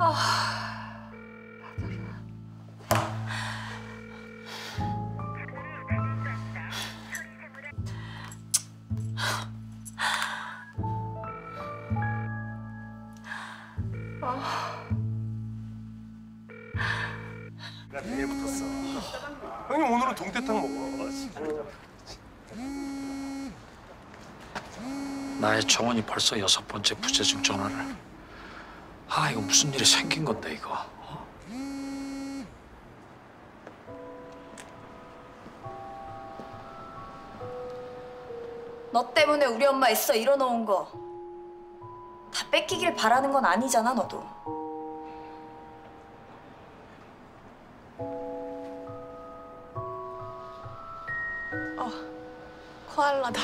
나 내일 붙었어. 형님 오늘은 동태탕 먹어. 나의 정원이 벌써 여섯 번째 부재중 전화를. 아 이거 무슨 일이 생긴 건데 이거. 어? 너 때문에 우리 엄마 애써 일어놓은 거 다 뺏기길 바라는 건 아니잖아 너도 코알라다.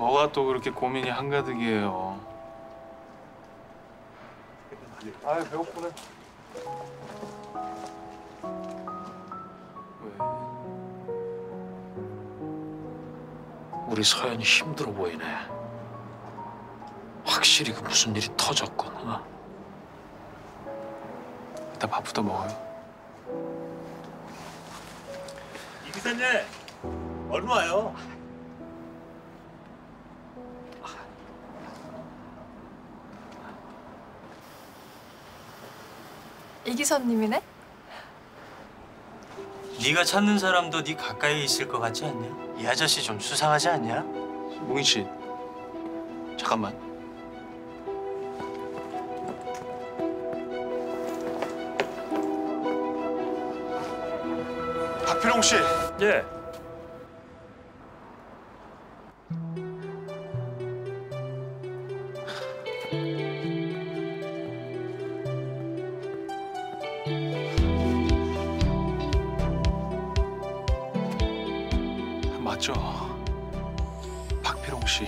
뭐가 또 그렇게 고민이 한가득이에요. 아 배고프네. 왜? 우리 서연이 힘들어 보이네. 확실히 그 무슨 일이 터졌군. 어? 이따 밥부터 먹어요. 이 기사님 얼마요? 이 기사님이네? 네가 찾는 사람도 네 가까이에 있을 것 같지 않냐? 이 아저씨 좀 수상하지 않냐? 뭉인 씨, 잠깐만. 박필홍 씨. 예. 맞죠? 박필홍 씨.